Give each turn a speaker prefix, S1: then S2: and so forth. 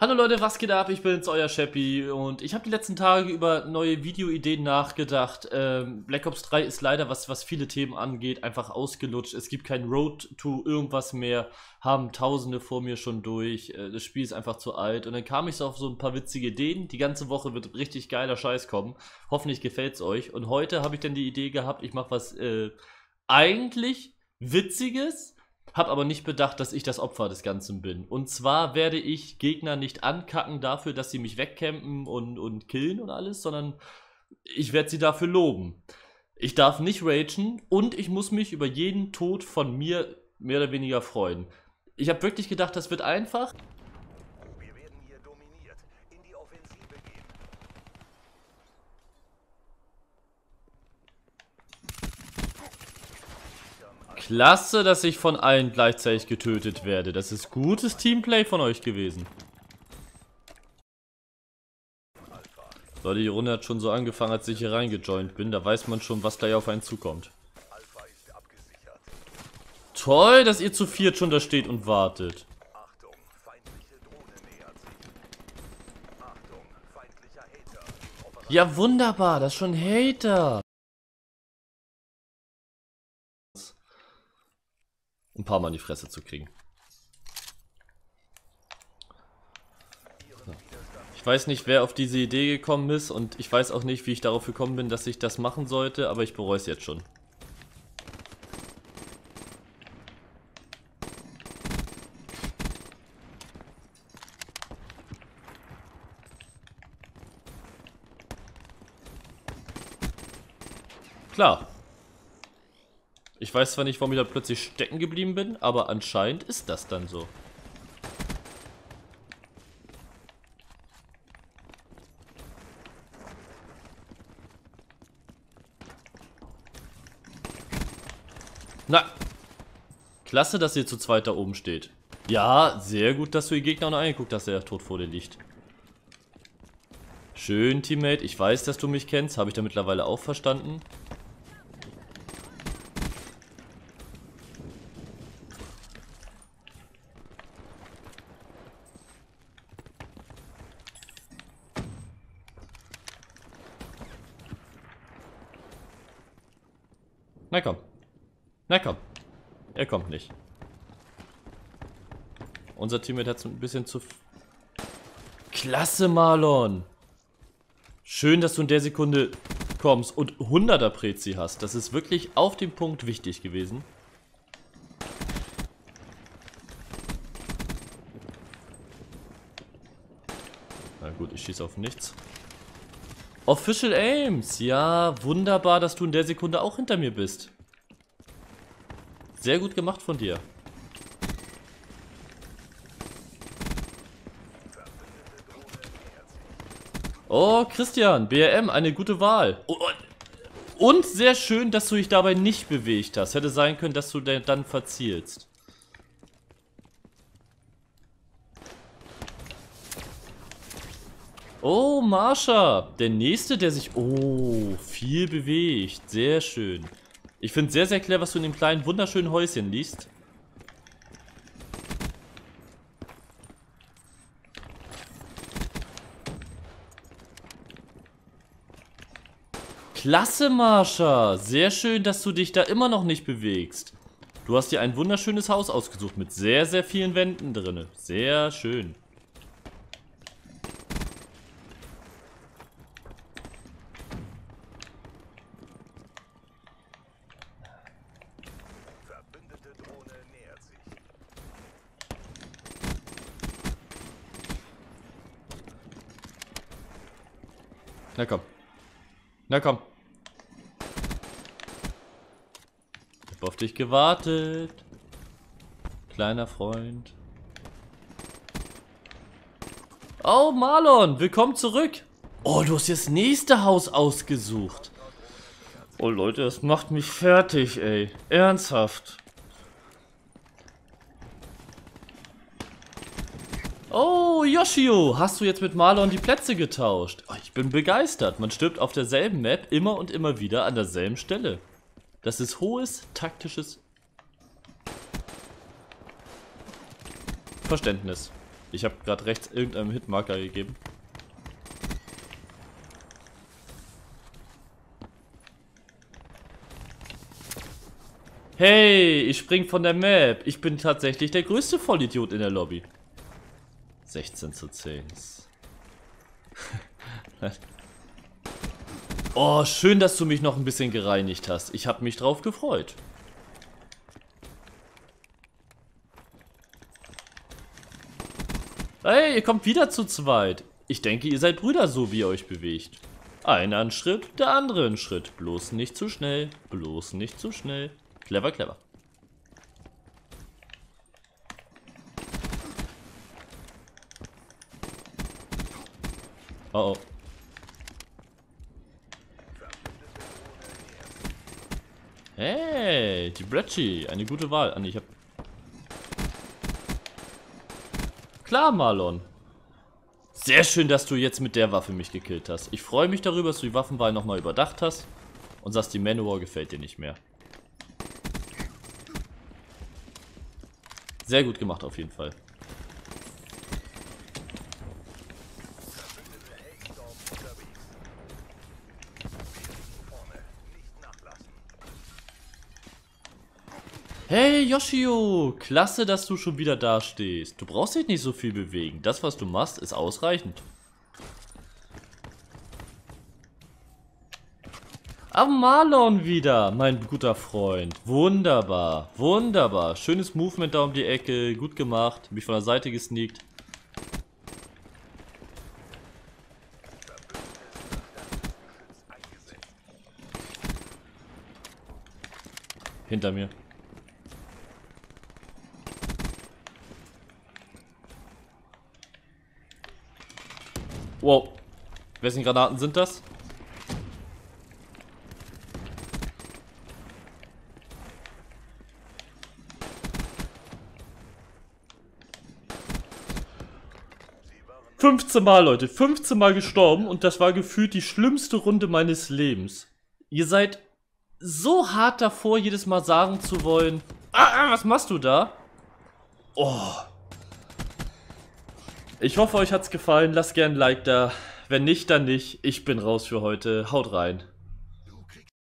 S1: Hallo Leute, was geht ab? Ich bin's, euer Sheppy und ich habe die letzten Tage über neue Videoideen nachgedacht. Ähm, Black Ops 3 ist leider, was, was viele Themen angeht, einfach ausgelutscht. Es gibt kein Road to irgendwas mehr, haben Tausende vor mir schon durch. Äh, das Spiel ist einfach zu alt und dann kam ich so auf so ein paar witzige Ideen. Die ganze Woche wird richtig geiler Scheiß kommen. Hoffentlich gefällt's euch. Und heute habe ich dann die Idee gehabt, ich mache was äh, eigentlich Witziges hab aber nicht bedacht, dass ich das Opfer des Ganzen bin. Und zwar werde ich Gegner nicht ankacken dafür, dass sie mich wegcampen und, und killen und alles, sondern ich werde sie dafür loben. Ich darf nicht ragen und ich muss mich über jeden Tod von mir mehr oder weniger freuen. Ich habe wirklich gedacht, das wird einfach. Klasse, dass ich von allen gleichzeitig getötet werde. Das ist gutes Teamplay von euch gewesen. So, die Runde hat schon so angefangen, als ich hier reingejoint bin. Da weiß man schon, was gleich auf einen zukommt. Toll, dass ihr zu viert schon da steht und wartet. Ja, wunderbar, das ist schon Hater. Ein paar Mal in die Fresse zu kriegen. Ich weiß nicht, wer auf diese Idee gekommen ist und ich weiß auch nicht, wie ich darauf gekommen bin, dass ich das machen sollte, aber ich bereue es jetzt schon. Klar, ich weiß zwar nicht, warum ich da plötzlich stecken geblieben bin, aber anscheinend ist das dann so. Na, klasse, dass ihr zu zweit da oben steht. Ja, sehr gut, dass du die Gegner noch angeguckt hast, der tot vor dir liegt. Schön, Teammate. Ich weiß, dass du mich kennst. Habe ich da mittlerweile auch verstanden. Na komm. Na komm. Er kommt nicht. Unser Teammate hat es ein bisschen zu... Klasse, Marlon! Schön, dass du in der Sekunde kommst und 100er Prezi hast. Das ist wirklich auf dem Punkt wichtig gewesen. Na gut, ich schieße auf nichts. Official Aims. Ja, wunderbar, dass du in der Sekunde auch hinter mir bist. Sehr gut gemacht von dir. Oh, Christian, BRM, eine gute Wahl. Und sehr schön, dass du dich dabei nicht bewegt hast. Hätte sein können, dass du dann verzielst. Oh, Marsha. Der nächste, der sich... Oh, viel bewegt. Sehr schön. Ich finde sehr, sehr clever, was du in dem kleinen, wunderschönen Häuschen liest. Klasse, Marsha. Sehr schön, dass du dich da immer noch nicht bewegst. Du hast dir ein wunderschönes Haus ausgesucht mit sehr, sehr vielen Wänden drin. Sehr schön. Na komm. Na komm. Ich hab auf dich gewartet. Kleiner Freund. Oh, Marlon, willkommen zurück. Oh, du hast das nächste Haus ausgesucht. Oh, Leute, das macht mich fertig, ey. Ernsthaft. Oh, Yoshio, hast du jetzt mit Marlon die Plätze getauscht? Oh, ich bin begeistert. Man stirbt auf derselben Map immer und immer wieder an derselben Stelle. Das ist hohes taktisches Verständnis. Ich habe gerade rechts irgendeinem Hitmarker gegeben. Hey, ich spring von der Map. Ich bin tatsächlich der größte Vollidiot in der Lobby. 16 zu 10. oh, schön, dass du mich noch ein bisschen gereinigt hast. Ich habe mich drauf gefreut. Hey, ihr kommt wieder zu zweit. Ich denke, ihr seid Brüder, so wie ihr euch bewegt. Einer einen Schritt, der andere einen Schritt. Bloß nicht zu schnell, bloß nicht zu schnell. Clever, clever. Oh oh. Hey, die Brecci. Eine gute Wahl. Ah, ich hab... Klar, Marlon. Sehr schön, dass du jetzt mit der Waffe mich gekillt hast. Ich freue mich darüber, dass du die Waffenwahl nochmal überdacht hast und sagst, die Manowar gefällt dir nicht mehr. Sehr gut gemacht auf jeden Fall. Hey Yoshio, klasse, dass du schon wieder da stehst. Du brauchst dich nicht so viel bewegen. Das, was du machst, ist ausreichend. Ah, Marlon wieder, mein guter Freund. Wunderbar, wunderbar. Schönes Movement da um die Ecke, gut gemacht. Mich von der Seite gesneakt. Hinter mir. Wow. Wessen Granaten sind das? 15 Mal, Leute. 15 Mal gestorben und das war gefühlt die schlimmste Runde meines Lebens. Ihr seid so hart davor, jedes Mal sagen zu wollen, ah, ah was machst du da? Oh. Ich hoffe, euch hat's gefallen. Lasst gerne ein Like da. Wenn nicht, dann nicht. Ich bin raus für heute. Haut rein.